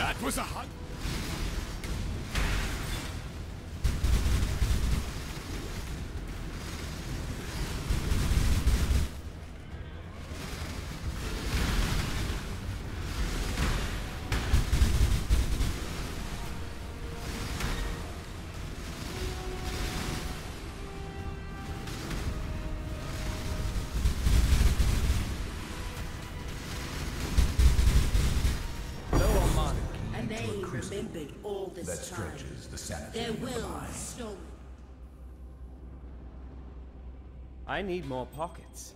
That was a hunt. And they remembered all this that time. stretches the sanity Their of the mind. stolen. I need more pockets.